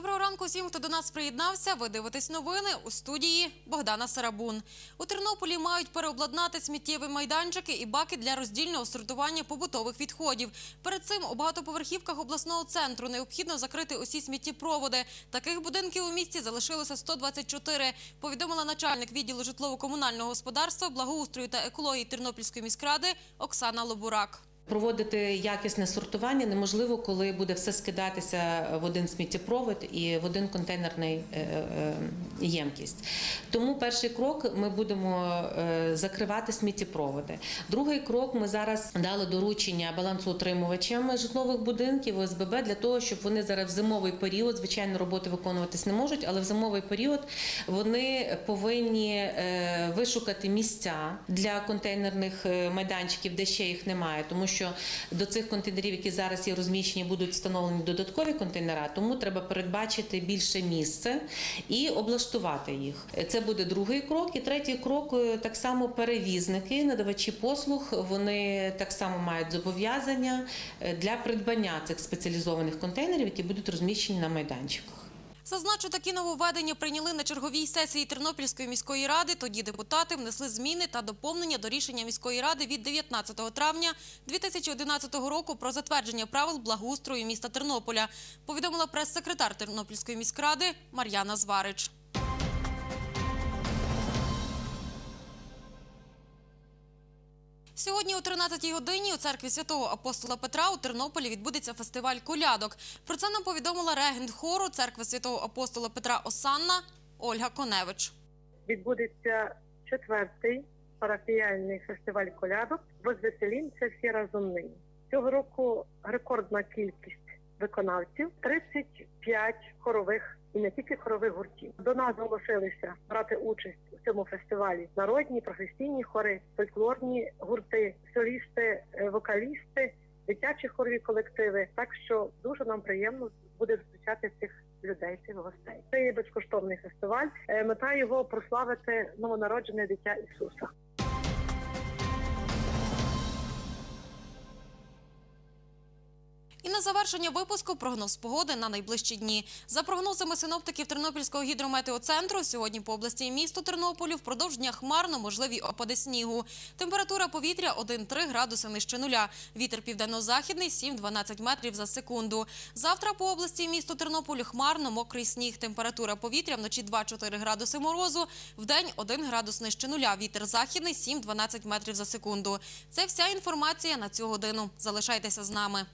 Доброго ранку всім, хто до нас приєднався. Ви дивитесь новини у студії Богдана Сарабун. У Тернополі мають переобладнати сміттєві майданчики і баки для роздільного сортування побутових відходів. Перед цим у багатоповерхівках обласного центру необхідно закрити усі сміттєпроводи. Таких будинків у місті залишилося 124, повідомила начальник відділу житлово-комунального господарства, благоустрою та екології Тернопільської міськради Оксана Лобурак. Проводити якісне сортування неможливо, коли буде все скидатися в один сміттєпровід і в один контейнерний е, е, ємкість. Тому перший крок ми будемо е, закривати сміттєпроводи. Другий крок ми зараз дали доручення балансоутримувачам житлових будинків ОСББ для того, щоб вони зараз в зимовий період, звичайно, роботи виконуватись не можуть, але в зимовий період вони повинні е, вишукати місця для контейнерних е, майданчиків, де ще їх немає, тому що до цих контейнерів, які зараз є розміщені, будуть встановлені додаткові контейнера, тому треба передбачити більше місце і облаштувати їх. Це буде другий крок. І третій крок е, так само перевізники, надавачі послуг. Вони так само мають зобов'язання е, для придбання цих спеціалізованих контейнерів, які будуть розміщені на майданчиках. Зазначу, такі нововведення прийняли на черговій сесії Тернопільської міської ради. Тоді депутати внесли зміни та доповнення до рішення міської ради від 19 травня 2011 року про затвердження правил благоустрою міста Тернополя. Повідомила прес-секретар Тернопільської міськради Мар'яна Зварич. Сьогодні о 13-й годині у церкві святого апостола Петра у Тернополі відбудеться фестиваль колядок. Про це нам повідомила регент хору церкви святого апостола Петра Осанна Ольга Коневич. відбудеться четвертий парафіяльний фестиваль колядок Возвеселімся всі разом нині». Цього року рекордна кількість виконавців 35 хорових і не тільки хорових гуртів. До нас зголосилися брати участь у цьому фестивалі народні, професійні хори, фольклорні гурти, солісти, е, вокалісти, дитячі хорові колективи. Так що дуже нам приємно буде зустрічати цих людей, цих гостей. Це є безкоштовний фестиваль. Е, Мета його прославити новонароджене дитя Ісуса. Завершення випуску прогноз погоди на найближчі дні. За прогнозами синоптиків Тернопільського гідрометеоцентру, сьогодні по області і місту Тернополю впродовж дня хмарно можливі опади снігу. Температура повітря 1-3 градуси нижче нуля. Вітер південно-західний 7-12 метрів за секунду. Завтра по області місту Тернополю хмарно, мокрий сніг. Температура повітря вночі 2-4 градуси морозу, вдень 1 градус нижче нуля. Вітер західний 7-12 метрів за секунду. Це вся інформація на цю годину. Залишайтеся з нами.